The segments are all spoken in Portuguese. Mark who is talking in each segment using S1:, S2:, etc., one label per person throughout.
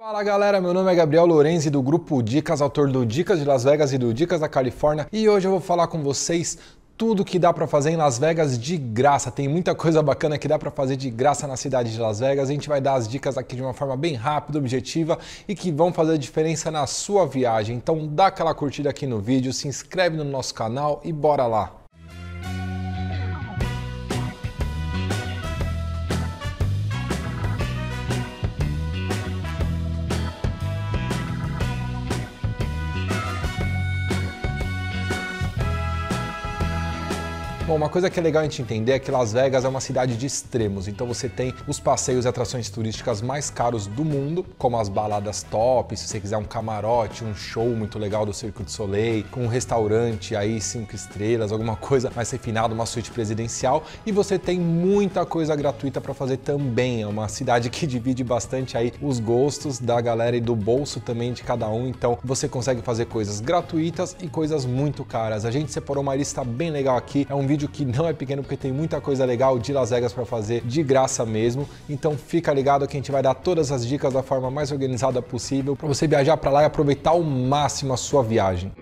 S1: Fala galera, meu nome é Gabriel Lorenzi do grupo Dicas, autor do Dicas de Las Vegas e do Dicas da Califórnia, e hoje eu vou falar com vocês tudo que dá para fazer em Las Vegas de graça. Tem muita coisa bacana que dá para fazer de graça na cidade de Las Vegas. A gente vai dar as dicas aqui de uma forma bem rápida, objetiva e que vão fazer diferença na sua viagem. Então dá aquela curtida aqui no vídeo, se inscreve no nosso canal e bora lá. Bom, uma coisa que é legal a gente entender é que Las Vegas é uma cidade de extremos, então você tem os passeios e atrações turísticas mais caros do mundo, como as baladas top, se você quiser um camarote, um show muito legal do Circo de Soleil, com um restaurante aí cinco estrelas, alguma coisa mais refinada, uma suíte presidencial, e você tem muita coisa gratuita para fazer também. É uma cidade que divide bastante aí os gostos da galera e do bolso também de cada um, então você consegue fazer coisas gratuitas e coisas muito caras. A gente separou uma lista bem legal aqui, é um vídeo vídeo que não é pequeno porque tem muita coisa legal de Las Vegas para fazer de graça mesmo. Então fica ligado que a gente vai dar todas as dicas da forma mais organizada possível para você viajar para lá e aproveitar ao máximo a sua viagem.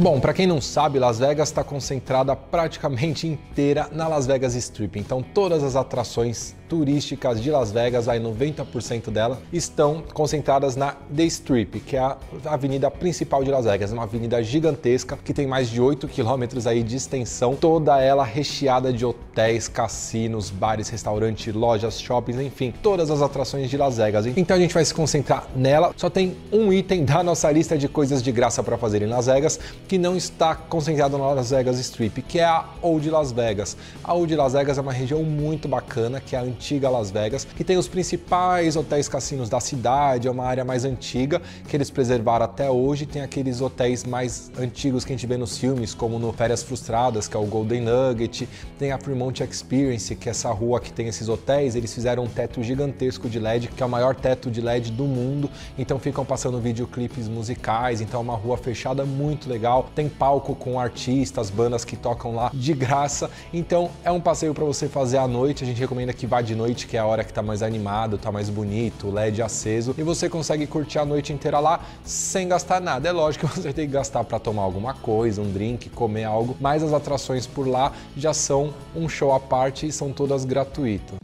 S1: Bom, para quem não sabe, Las Vegas está concentrada praticamente inteira na Las Vegas Strip. Então, todas as atrações turísticas de Las Vegas, aí 90% delas, estão concentradas na The Strip, que é a avenida principal de Las Vegas, uma avenida gigantesca que tem mais de 8 quilômetros aí de extensão, toda ela recheada de hotéis, cassinos, bares, restaurantes, lojas, shoppings, enfim, todas as atrações de Las Vegas. Então a gente vai se concentrar nela. Só tem um item da nossa lista de coisas de graça para fazer em Las Vegas que não está concentrado na Las Vegas Strip, que é a Old Las Vegas. A Old Las Vegas é uma região muito bacana, que é a antiga Las Vegas, que tem os principais hotéis cassinos da cidade, é uma área mais antiga que eles preservaram até hoje. Tem aqueles hotéis mais antigos que a gente vê nos filmes, como no Férias Frustradas, que é o Golden Nugget, tem a Fremont Experience, que é essa rua que tem esses hotéis. Eles fizeram um teto gigantesco de LED, que é o maior teto de LED do mundo, então ficam passando videoclipes musicais, então é uma rua fechada muito legal. Tem palco com artistas, bandas que tocam lá de graça, então é um passeio para você fazer à noite. A gente recomenda que vá de noite, que é a hora que tá mais animado, tá mais bonito, LED aceso, e você consegue curtir a noite inteira lá sem gastar nada. É lógico que você tem que gastar para tomar alguma coisa, um drink, comer algo, mas as atrações por lá já são um show à parte e são todas gratuitas.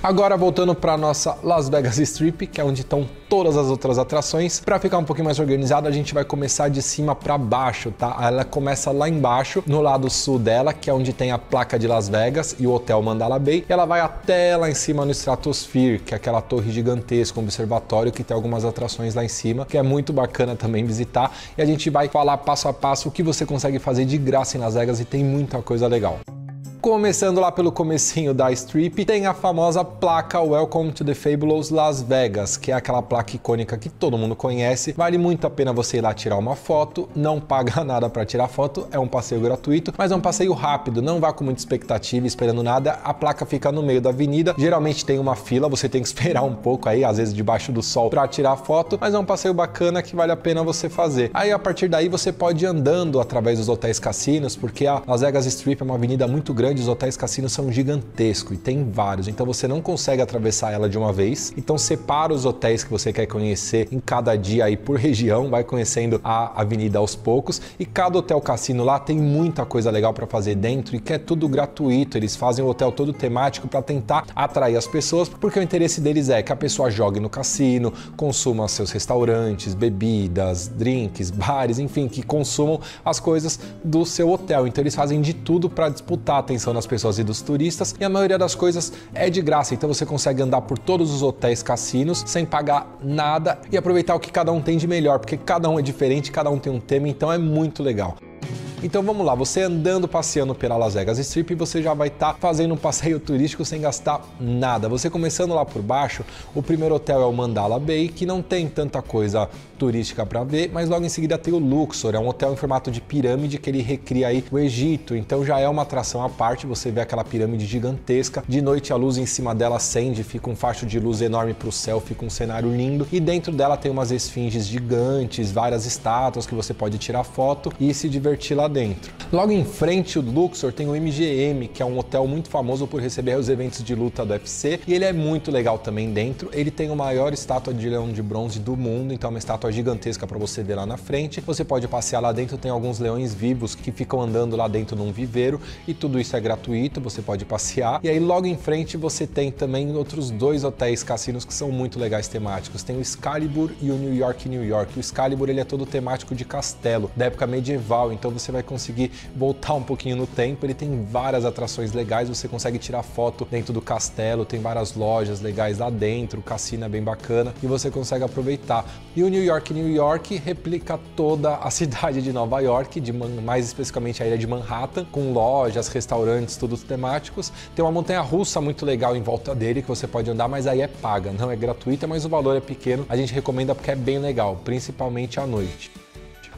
S1: Agora voltando para nossa Las Vegas Strip, que é onde estão todas as outras atrações. Para ficar um pouquinho mais organizado, a gente vai começar de cima para baixo, tá? Ela começa lá embaixo, no lado sul dela, que é onde tem a placa de Las Vegas e o Hotel Mandala Bay. Ela vai até lá em cima no Stratosphere, que é aquela torre gigantesca, um observatório que tem algumas atrações lá em cima, que é muito bacana também visitar. E a gente vai falar passo a passo o que você consegue fazer de graça em Las Vegas e tem muita coisa legal. Começando lá pelo comecinho da strip, tem a famosa placa Welcome to the Fabulous Las Vegas, que é aquela placa icônica que todo mundo conhece. Vale muito a pena você ir lá tirar uma foto, não paga nada para tirar foto, é um passeio gratuito, mas é um passeio rápido, não vá com muita expectativa, esperando nada. A placa fica no meio da avenida, geralmente tem uma fila, você tem que esperar um pouco aí, às vezes debaixo do sol, para tirar foto, mas é um passeio bacana que vale a pena você fazer. Aí a partir daí você pode ir andando através dos hotéis cassinos, porque a Las Vegas Strip é uma avenida muito grande grande, os hotéis cassinos são gigantescos e tem vários, então você não consegue atravessar ela de uma vez. Então separa os hotéis que você quer conhecer em cada dia aí por região, vai conhecendo a avenida aos poucos e cada hotel cassino lá tem muita coisa legal para fazer dentro e que é tudo gratuito. Eles fazem o hotel todo temático para tentar atrair as pessoas, porque o interesse deles é que a pessoa jogue no cassino, consuma seus restaurantes, bebidas, drinks, bares, enfim, que consumam as coisas do seu hotel. Então eles fazem de tudo para disputar das pessoas e dos turistas, e a maioria das coisas é de graça, então você consegue andar por todos os hotéis, cassinos, sem pagar nada e aproveitar o que cada um tem de melhor, porque cada um é diferente, cada um tem um tema, então é muito legal. Então vamos lá, você andando, passeando pela Las Vegas Strip, você já vai estar tá fazendo um passeio turístico sem gastar nada. Você começando lá por baixo, o primeiro hotel é o Mandala Bay, que não tem tanta coisa turística para ver, mas logo em seguida tem o Luxor, é um hotel em formato de pirâmide que ele recria aí o Egito, então já é uma atração à parte, você vê aquela pirâmide gigantesca, de noite a luz em cima dela acende, fica um facho de luz enorme para o céu, fica um cenário lindo, e dentro dela tem umas esfinges gigantes, várias estátuas que você pode tirar foto e se divertir lá dentro. Logo em frente, o Luxor tem o MGM, que é um hotel muito famoso por receber os eventos de luta do UFC, e ele é muito legal também dentro. Ele tem a maior estátua de leão de bronze do mundo, então é uma estátua gigantesca para você ver lá na frente. Você pode passear lá dentro, tem alguns leões vivos que ficam andando lá dentro num viveiro, e tudo isso é gratuito, você pode passear. E aí logo em frente você tem também outros dois hotéis cassinos que são muito legais temáticos. Tem o Excalibur e o New York, New York. O Excalibur ele é todo temático de castelo, da época medieval, então você vai conseguir voltar um pouquinho no tempo. Ele tem várias atrações legais, você consegue tirar foto dentro do castelo, tem várias lojas legais lá dentro, o cassino é bem bacana e você consegue aproveitar. E o New York, New York replica toda a cidade de Nova York, de mais especificamente a ilha de Manhattan, com lojas, restaurantes, todos temáticos. Tem uma montanha russa muito legal em volta dele que você pode andar, mas aí é paga, não é gratuita, mas o valor é pequeno. A gente recomenda porque é bem legal, principalmente à noite.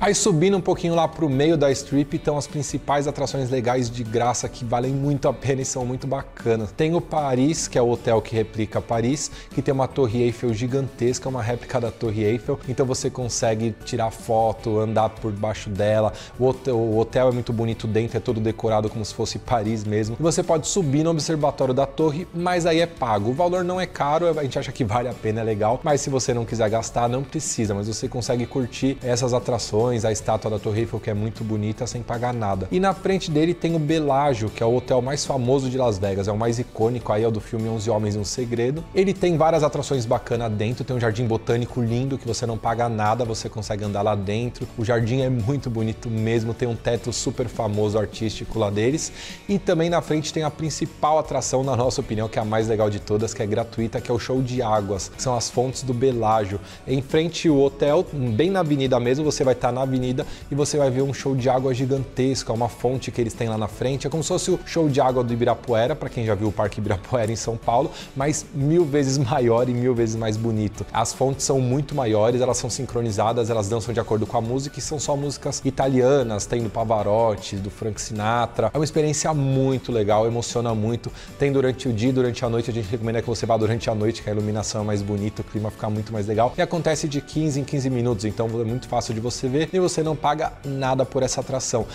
S1: Aí subindo um pouquinho lá para o meio da strip estão as principais atrações legais de graça que valem muito a pena e são muito bacanas. Tem o Paris, que é o hotel que replica Paris, que tem uma torre Eiffel gigantesca, uma réplica da torre Eiffel, então você consegue tirar foto, andar por baixo dela. O hotel, o hotel é muito bonito dentro, é todo decorado como se fosse Paris mesmo. E você pode subir no observatório da torre, mas aí é pago. O valor não é caro, a gente acha que vale a pena, é legal, mas se você não quiser gastar, não precisa, mas você consegue curtir essas atrações a estátua da Torre Eiffel, que é muito bonita, sem pagar nada. E na frente dele tem o Bellagio, que é o hotel mais famoso de Las Vegas, é o mais icônico, aí é o do filme 11 Homens e um Segredo. Ele tem várias atrações bacanas dentro, tem um jardim botânico lindo que você não paga nada, você consegue andar lá dentro. O jardim é muito bonito mesmo, tem um teto super famoso artístico lá deles. E também na frente tem a principal atração, na nossa opinião, que é a mais legal de todas, que é gratuita, que é o show de águas, que são as fontes do Bellagio. Em frente ao hotel, bem na avenida mesmo, você vai estar na na avenida e você vai ver um show de água gigantesco, é uma fonte que eles têm lá na frente. É como se fosse o show de água do Ibirapuera, para quem já viu o Parque Ibirapuera em São Paulo, mas mil vezes maior e mil vezes mais bonito. As fontes são muito maiores, elas são sincronizadas, elas dançam de acordo com a música e são só músicas italianas, tem do Pavarotti, do Frank Sinatra. É uma experiência muito legal, emociona muito. Tem durante o dia, durante a noite, a gente recomenda que você vá durante a noite, que a iluminação é mais bonita, o clima fica muito mais legal. E acontece de 15 em 15 minutos, então é muito fácil de você ver e você não paga nada por essa atração.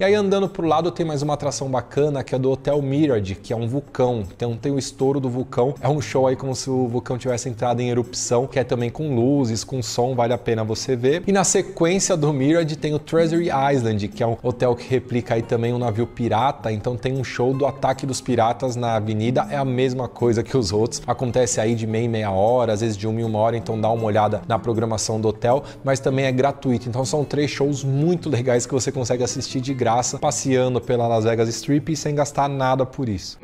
S1: E aí andando pro lado tem mais uma atração bacana que é do Hotel Mirage, que é um vulcão. Então tem o estouro do vulcão. É um show aí como se o vulcão tivesse entrado em erupção, que é também com luzes, com som, vale a pena você ver. E na sequência do Mirage tem o Treasury Island, que é um hotel que replica aí também um navio pirata. Então tem um show do ataque dos piratas na avenida. É a mesma coisa que os outros. Acontece aí de meia e meia hora, às vezes de uma em uma hora, então dá uma olhada na programação do hotel, mas também é gratuito. Então são três shows muito legais que você consegue assistir de graça graça passeando pela Las Vegas Strip e sem gastar nada por isso.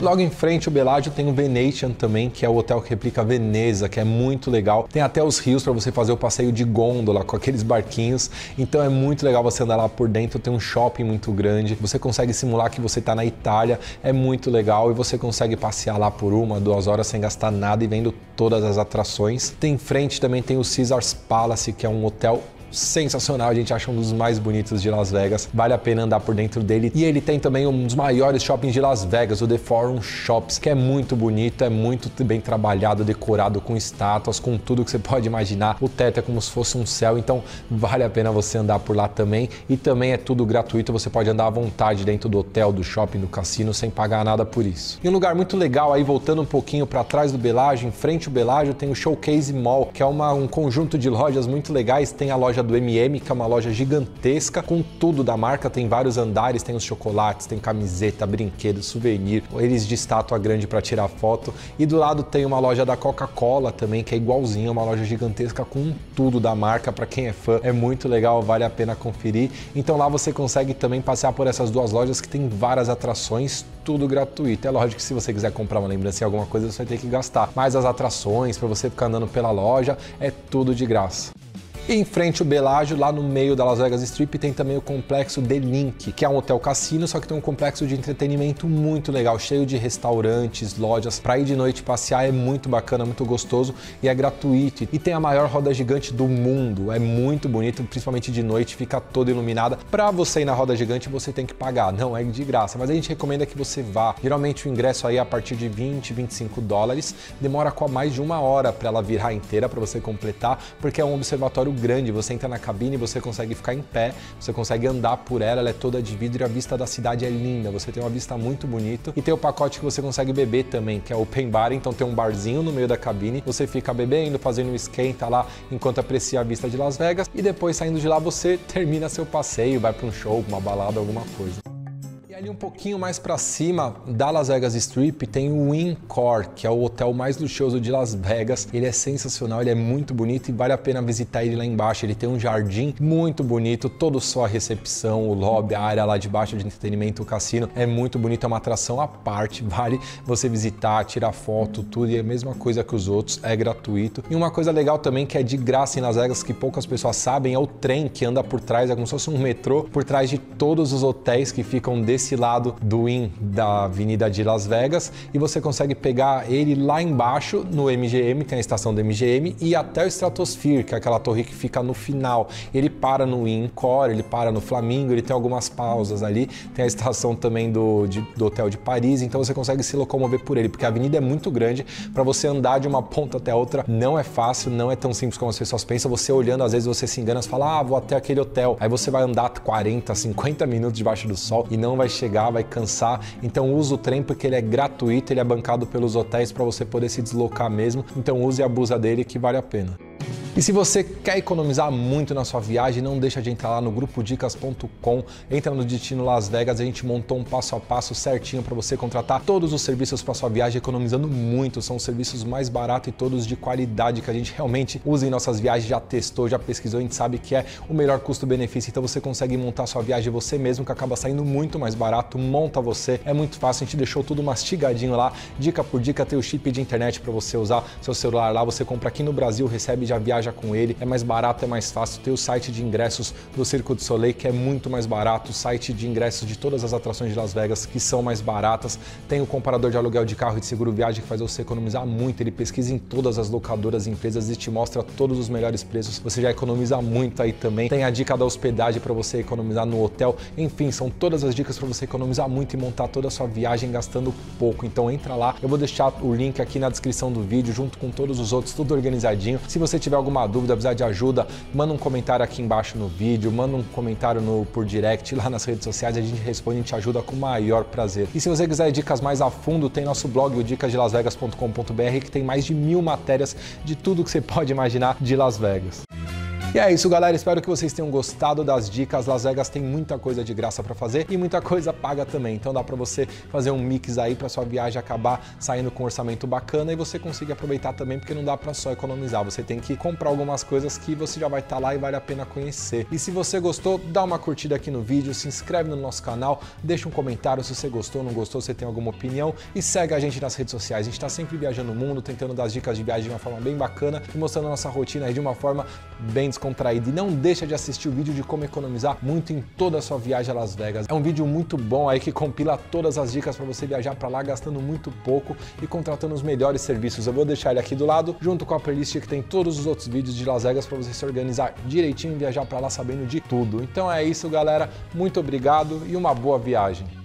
S1: Logo em frente, o Bellagio tem o Venetian também, que é o hotel que replica Veneza, que é muito legal. Tem até os rios para você fazer o passeio de gôndola com aqueles barquinhos. Então é muito legal você andar lá por dentro. Tem um shopping muito grande. Você consegue simular que você está na Itália. É muito legal e você consegue passear lá por uma, duas horas sem gastar nada e vendo todas as atrações. Tem em frente também tem o Caesars Palace, que é um hotel sensacional, a gente acha um dos mais bonitos de Las Vegas. Vale a pena andar por dentro dele. E ele tem também um dos maiores shoppings de Las Vegas, o The Forum Shops, que é muito bonito, é muito bem trabalhado, decorado com estátuas, com tudo que você pode imaginar. O teto é como se fosse um céu, então vale a pena você andar por lá também. E também é tudo gratuito, você pode andar à vontade dentro do hotel, do shopping, do cassino, sem pagar nada por isso. E um lugar muito legal aí, voltando um pouquinho para trás do Bellagio, em frente ao Bellagio, tem o Showcase Mall, que é uma, um conjunto de lojas muito legais. Tem a loja loja do MM, que é uma loja gigantesca com tudo da marca, tem vários andares, tem os chocolates, tem camiseta, brinquedo, souvenir, eles de estátua grande para tirar foto. E do lado tem uma loja da Coca-Cola também, que é igualzinha, uma loja gigantesca com tudo da marca, para quem é fã, é muito legal, vale a pena conferir. Então lá você consegue também passear por essas duas lojas que tem várias atrações, tudo gratuito. É lógico que se você quiser comprar uma lembrança em alguma coisa, você vai ter que gastar. Mas as atrações, para você ficar andando pela loja, é tudo de graça. Em frente ao Bellagio, lá no meio da Las Vegas Strip, tem também o complexo The Link, que é um hotel cassino, só que tem um complexo de entretenimento muito legal, cheio de restaurantes, lojas. Para ir de noite passear é muito bacana, muito gostoso e é gratuito. E tem a maior roda gigante do mundo, é muito bonito, principalmente de noite, fica toda iluminada. Para você ir na roda gigante, você tem que pagar, não é de graça, mas a gente recomenda que você vá. Geralmente o ingresso aí é a partir de 20, 25 dólares, demora mais de uma hora para ela virar inteira para você completar, porque é um observatório grande. Você entra na cabine, você consegue ficar em pé, você consegue andar por ela, ela é toda de vidro e a vista da cidade é linda. Você tem uma vista muito bonita. E tem o pacote que você consegue beber também, que é o open bar, então tem um barzinho no meio da cabine. Você fica bebendo, fazendo um esquenta lá enquanto aprecia a vista de Las Vegas e depois saindo de lá você termina seu passeio, vai para um show, uma balada, alguma coisa um pouquinho mais para cima da Las Vegas Strip tem o Incor, que é o hotel mais luxuoso de Las Vegas. Ele é sensacional, ele é muito bonito e vale a pena visitar ele lá embaixo. Ele tem um jardim muito bonito, todo só a recepção, o lobby, a área lá de baixo de entretenimento, o cassino. É muito bonito, é uma atração à parte, vale você visitar, tirar foto, tudo. E é a mesma coisa que os outros, é gratuito. E uma coisa legal também que é de graça em Las Vegas, que poucas pessoas sabem, é o trem que anda por trás, é como se fosse um metrô, por trás de todos os hotéis que ficam desse esse lado do IN da Avenida de Las Vegas e você consegue pegar ele lá embaixo no MGM, tem a estação do MGM, e até o Stratosphere, que é aquela torre que fica no final. Ele para no IN Core, ele para no Flamingo, ele tem algumas pausas ali, tem a estação também do, de, do Hotel de Paris, então você consegue se locomover por ele, porque a avenida é muito grande, para você andar de uma ponta até a outra não é fácil, não é tão simples como as pessoas pensam. Você olhando, às vezes você se engana, você fala, ah, vou até aquele hotel. Aí você vai andar 40, 50 minutos debaixo do sol e não vai chegar, vai cansar. Então use o trem porque ele é gratuito, ele é bancado pelos hotéis para você poder se deslocar mesmo. Então use e abusa dele que vale a pena. E se você quer economizar muito na sua viagem, não deixa de entrar lá no grupodicas.com, entra no destino Las Vegas, a gente montou um passo a passo certinho para você contratar todos os serviços para sua viagem, economizando muito. São os serviços mais baratos e todos de qualidade que a gente realmente usa em nossas viagens, já testou, já pesquisou, a gente sabe que é o melhor custo-benefício. Então você consegue montar sua viagem você mesmo, que acaba saindo muito mais barato. Monta você, é muito fácil, a gente deixou tudo mastigadinho lá, dica por dica, tem o chip de internet para você usar seu celular lá, você compra aqui no Brasil, recebe já viaja viaja com ele, é mais barato, é mais fácil. Tem o site de ingressos do Circo do Soleil, que é muito mais barato, o site de ingressos de todas as atrações de Las Vegas, que são mais baratas. Tem o comparador de aluguel de carro e de seguro viagem, que faz você economizar muito. Ele pesquisa em todas as locadoras e empresas e te mostra todos os melhores preços. Você já economiza muito aí também. Tem a dica da hospedagem para você economizar no hotel. Enfim, são todas as dicas para você economizar muito e montar toda a sua viagem gastando pouco. Então entra lá, eu vou deixar o link aqui na descrição do vídeo, junto com todos os outros, tudo organizadinho. Se você tiver alguma alguma dúvida, precisar de ajuda, manda um comentário aqui embaixo no vídeo, manda um comentário no, por direct lá nas redes sociais, a gente responde e te ajuda com o maior prazer. E se você quiser dicas mais a fundo, tem nosso blog, o dicasdelasvegas.com.br, que tem mais de mil matérias de tudo que você pode imaginar de Las Vegas. E é isso, galera. Espero que vocês tenham gostado das dicas. Las Vegas tem muita coisa de graça para fazer e muita coisa paga também. Então dá para você fazer um mix aí para sua viagem acabar saindo com um orçamento bacana e você conseguir aproveitar também, porque não dá para só economizar. Você tem que comprar algumas coisas que você já vai estar tá lá e vale a pena conhecer. E se você gostou, dá uma curtida aqui no vídeo, se inscreve no nosso canal, deixa um comentário se você gostou, não gostou, se tem alguma opinião e segue a gente nas redes sociais. A gente está sempre viajando o mundo, tentando dar dicas de viagem de uma forma bem bacana e mostrando a nossa rotina aí de uma forma bem descontraída E não deixa de assistir o vídeo de como economizar muito em toda a sua viagem a Las Vegas. É um vídeo muito bom aí que compila todas as dicas para você viajar para lá gastando muito pouco e contratando os melhores serviços. Eu vou deixar ele aqui do lado, junto com a playlist que tem todos os outros vídeos de Las Vegas para você se organizar direitinho e viajar para lá sabendo de tudo. Então é isso, galera. Muito obrigado e uma boa viagem.